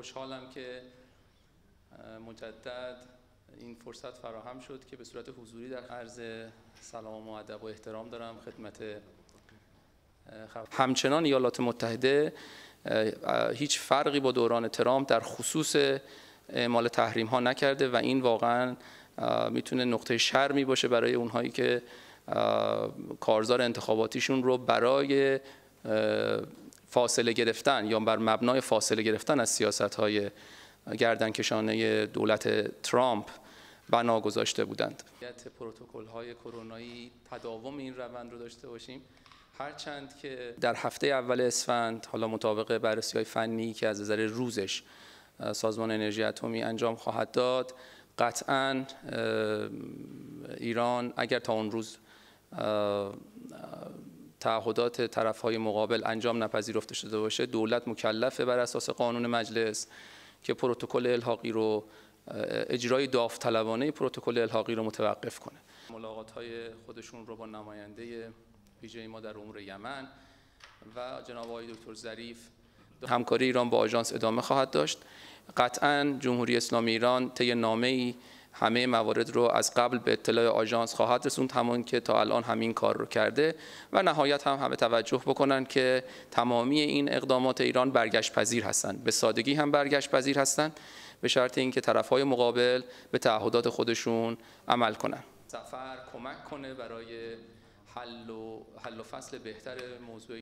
خوشحالم که مجدد این فرصت فراهم شد که به صورت حضوری در عرض سلام و ادب و احترام دارم خدمت همچنان ایالات متحده هیچ فرقی با دوران ترامپ در خصوص اعمال تحریم ها نکرده و این واقعا می‌تونه نقطه شرمی باشه برای اونهایی که کارزار انتخاباتیشون رو برای فاصله گرفتن یا بر مبنای فاصله گرفتن از سیاست های گردنکشانه دولت ترامپ بنا گذاشته بودند. پروتکل های کرونایی تداوم این روند رو داشته باشیم هرچند که در هفته اول اسفند حالا مطابق بررسی های فنی که از نظر روزش سازمان انرژی اتمی انجام خواهد داد قطعا ایران اگر تا اون روز تعهدات طرف های مقابل انجام نپذیرفته شده باشه دولت مکلفه بر اساس قانون مجلس که پروتکل الحاقی رو اجرای داوطلبانه پروتکل الحاقی رو متوقف کنه. ملاقات های خودشون رو با نماینده ویژه ما در امور یمن و جناب آقای دکتر ظریف همکاری ایران با آژانس ادامه خواهد داشت. قطعا جمهوری اسلامی ایران طی نامه ای همه موارد رو از قبل به اطلاع آژانس خواهد رسوند همون که تا الان همین کار رو کرده و نهایت هم همه توجه بکنن که تمامی این اقدامات ایران برگشت پذیر هستند. به سادگی هم برگشت پذیر هستند. به شرط اینکه طرفهای مقابل به تعهدات خودشون عمل کنن سفر کمک کنه برای حل و, حل و فصل بهتر موضوع